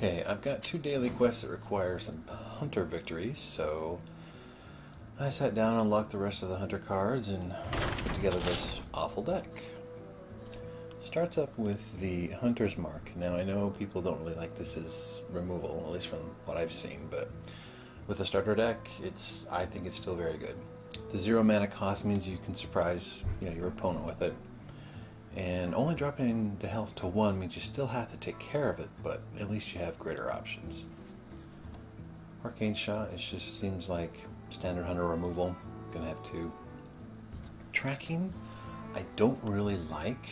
Okay, I've got two daily quests that require some hunter victories, so I sat down and unlocked the rest of the hunter cards and put together this awful deck. Starts up with the Hunter's Mark. Now I know people don't really like this as removal, at least from what I've seen, but with the starter deck, it's I think it's still very good. The zero mana cost means you can surprise you know, your opponent with it. And only dropping the health to one means you still have to take care of it, but at least you have greater options. Arcane Shot, it just seems like standard hunter removal. Gonna have two. Tracking, I don't really like.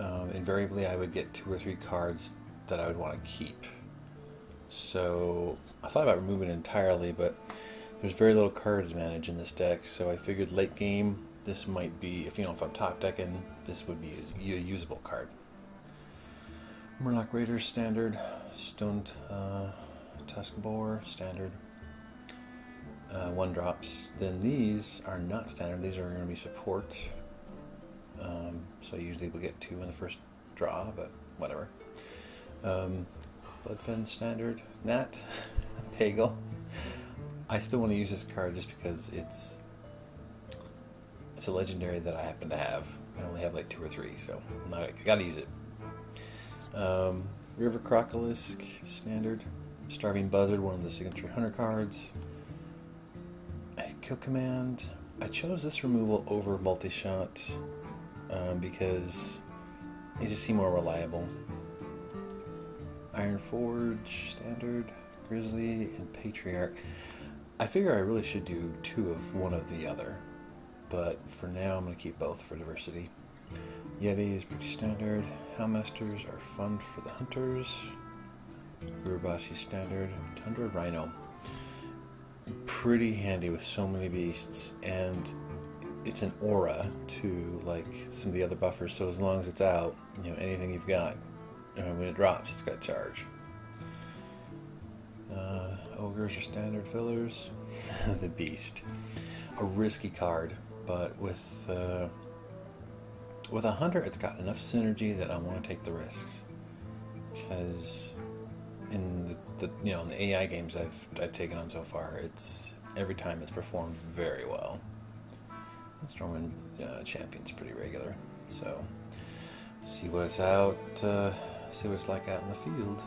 Um, invariably, I would get two or three cards that I would want to keep. So I thought about removing it entirely, but there's very little card advantage in this deck. So I figured late game, this might be, if you know, if I'm top decking, this would be a usable card. Murloc Raiders standard, Stoned uh, Tusk Boar standard, uh, one drops. Then these are not standard. These are going to be support. Um, so usually we'll get two in the first draw, but whatever. Um, Bloodfen standard, Nat, Pagle. I still want to use this card just because it's it's a legendary that I happen to have. I only have like two or three, so I'm not, I gotta use it. Um, River Crocolisk, standard. Starving Buzzard, one of the signature hunter cards. Kill Command. I chose this removal over multi shot um, because it just seemed more reliable. Ironforge, Standard, Grizzly, and Patriarch. I figure I really should do two of one of the other, but for now I'm going to keep both for diversity. Yeti is pretty standard. Houndmasters are fun for the hunters. Gurubashi standard. Tundra Rhino. Pretty handy with so many beasts, and it's an aura to like some of the other buffers. So as long as it's out, you know anything you've got, uh, when it drops, it's got charge. Uh, ogres are standard fillers. the beast, a risky card, but with uh, with a hunter, it's got enough synergy that I want to take the risks. Because in the, the, you know in the AI games I've I've taken on so far, it's every time it's performed very well. And uh, Champion's pretty regular, so see what it's out, uh, see what it's like out in the field.